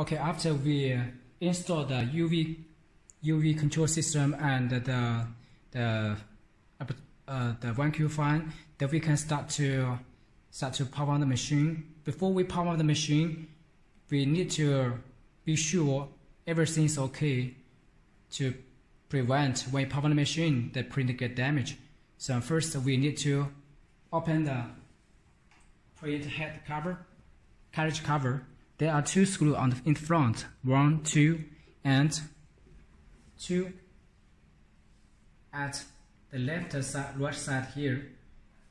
Okay, after we uh, install the UV UV control system and the the uh, the fan, then we can start to start to power on the machine. Before we power on the machine, we need to be sure everything's okay to prevent when power the machine the print get damaged. So first we need to open the print head cover, carriage cover. There are two screws on the, in front, one, two, and two at the left side, right side here,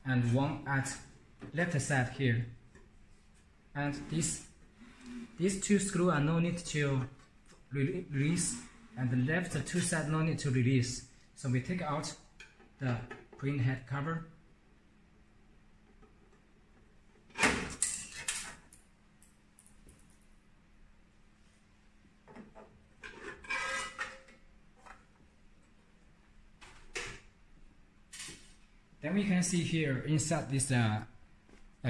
and one at left side here. And this, these two screws are no need to release, and the left two side no need to release. So we take out the print head cover Then we can see here inside this uh,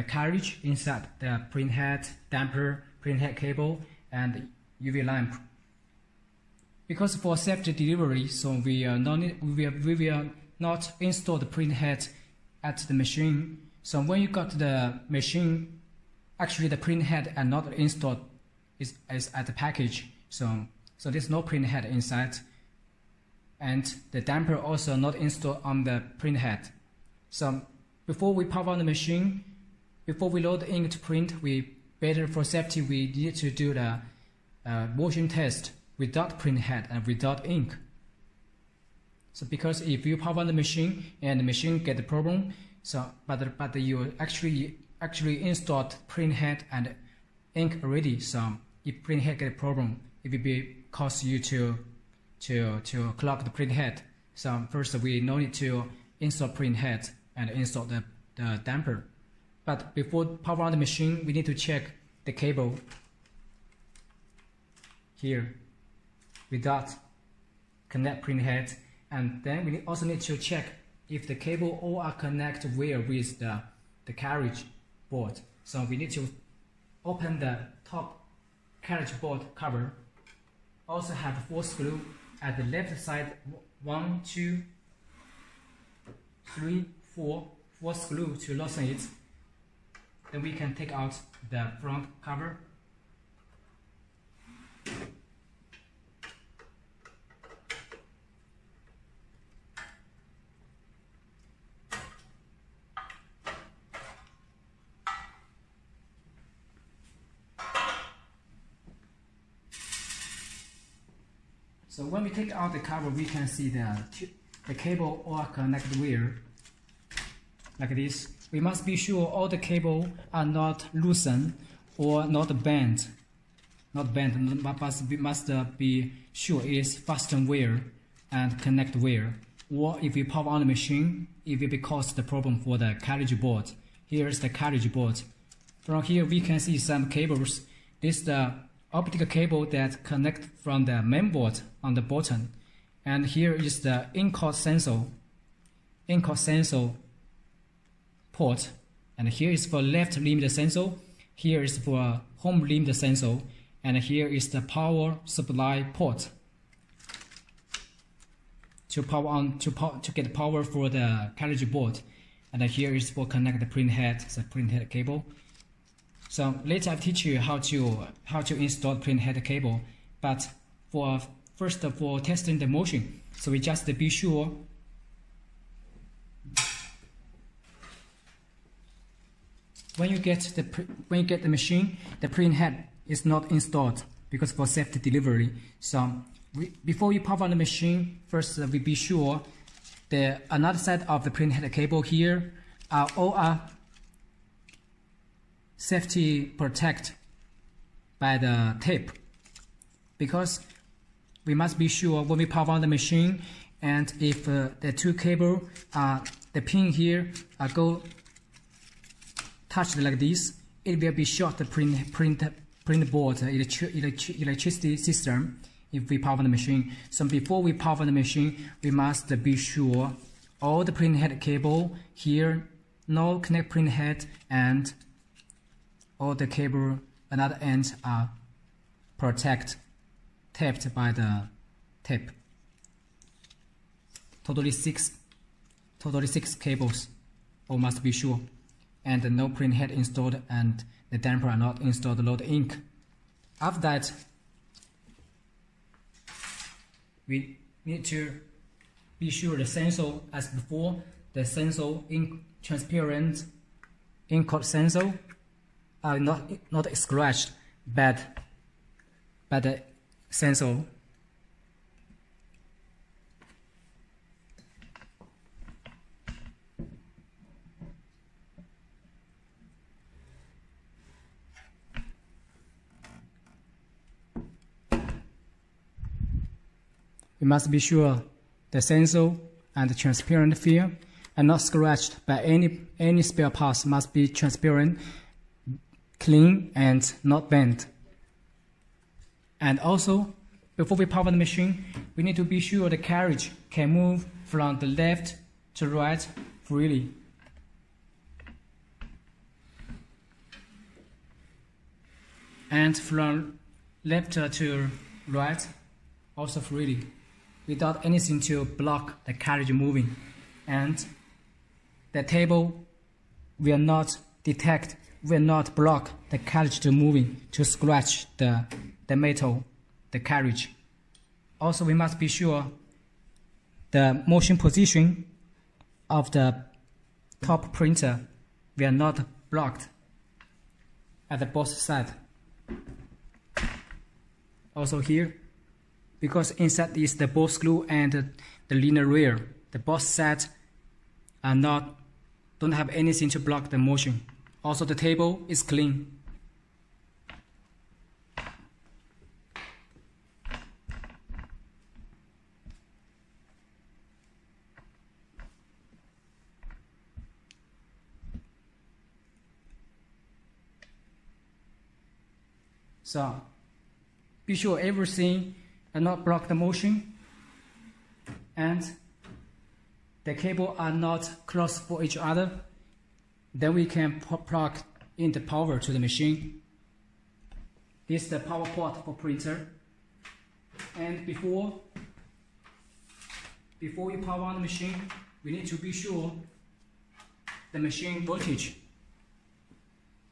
carriage, inside the print head, damper, print head cable, and UV lamp. Because for safety delivery, so we, uh, not, we, will, we will not install the print head at the machine. So when you got the machine, actually the print head are not installed is, is at the package. So, so there's no print head inside. And the damper also not installed on the print head. So before we power on the machine, before we load the ink to print, we better for safety, we need to do the uh, motion test without print head and without ink. So because if you power on the machine and the machine get the problem, so but but you actually actually installed print head and ink already. So if print head get a problem, it will be cause you to to to clog the print head. So first we no need to install print head and install the, the damper. But before power on the machine, we need to check the cable here without connect print head. And then we also need to check if the cable all are connected well with the, the carriage board. So we need to open the top carriage board cover. Also have four screw at the left side, one, two, three, four, four screw to loosen it. Then we can take out the front cover. So when we take out the cover, we can see the, the cable all connected wire like this. We must be sure all the cable are not loosened or not bent. Not bent, but must be, must be sure it's fasten wire and connect wire. Or if you power on the machine, it will cause the problem for the carriage board. Here is the carriage board. From here we can see some cables. This is the optical cable that connect from the mainboard on the bottom. And here is the encoder sensor. Encoder sensor port. And here is for left limit sensor. Here is for home limit sensor. And here is the power supply port to power on to to get power for the carriage board. And here is for connect the print head, the print head cable. So later I teach you how to how to install print head cable. But for first for testing the motion, so we just be sure when you get the when you get the machine, the print head is not installed because for safety delivery. So we, before you power on the machine, first uh, we be sure the another side of the print head cable here are all are safety protect by the tape because we must be sure when we power on the machine and if uh, the two cable uh, the pin here uh, go touched like this, it will be short the print, print, print board electricity system if we power the machine. So before we power the machine, we must be sure all the print head cable here, no connect print head, and all the cable another end are protect taped by the tape. Totally six, totally six cables, all must be sure, and the no print head installed and the damper are not installed load ink. After that, we need to be sure the sensor as before, the sensor in transparent ink sensor are not, not scratched bad by the sensor. We must be sure the sensor and the transparent film are not scratched by any, any spare parts must be transparent, clean, and not bent. And also, before we power the machine, we need to be sure the carriage can move from the left to right freely. And from left to right also freely, without anything to block the carriage moving. And the table will not detect, will not block the carriage to moving to scratch the the metal, the carriage. Also, we must be sure the motion position of the top printer will not blocked at the both side. Also here, because inside is the ball screw and the linear rail, the both set are not don't have anything to block the motion. Also the table is clean. So be sure everything does not block the motion and the cable are not close for each other. Then we can plug in the power to the machine. This is the power port for printer. And before, before we power on the machine, we need to be sure the machine voltage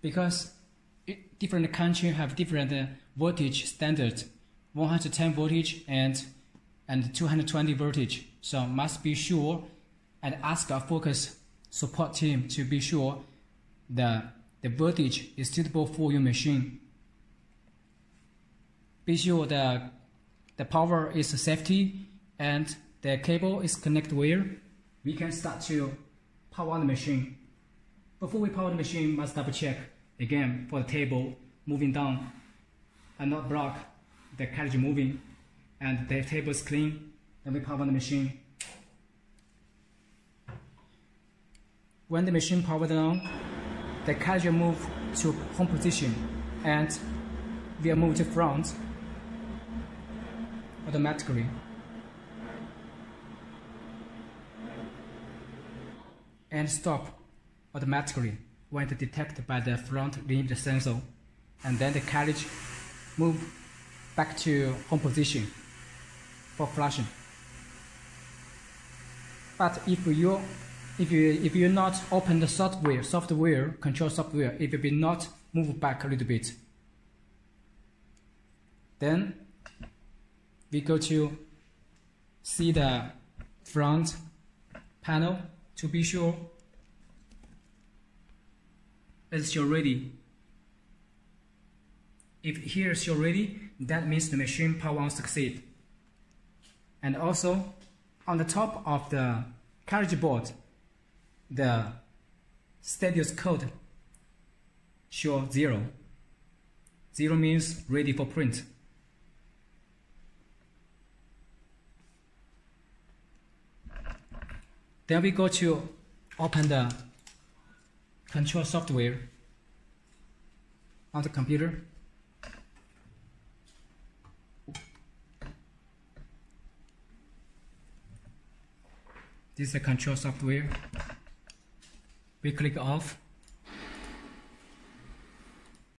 because different countries have different uh, voltage standards 110 voltage and and 220 voltage. So must be sure and ask our focus support team to be sure the the voltage is suitable for your machine. Be sure the the power is safety and the cable is connected where we can start to power the machine. Before we power the machine must double check again for the table moving down. And not block the carriage moving and the table is clean then we power on the machine. When the machine powered on the carriage move to home position and will move to front automatically. And stop automatically when detected by the front limit sensor, and then the carriage move back to home position for flushing. But if you if you if you not open the software software control software, it will be not move back a little bit. Then we go to see the front panel to be sure show ready. If here is ready, that means the machine power on succeed. And also, on the top of the carriage board, the status code show zero. Zero means ready for print. Then we go to open the control software on the computer. This is the control software. We click off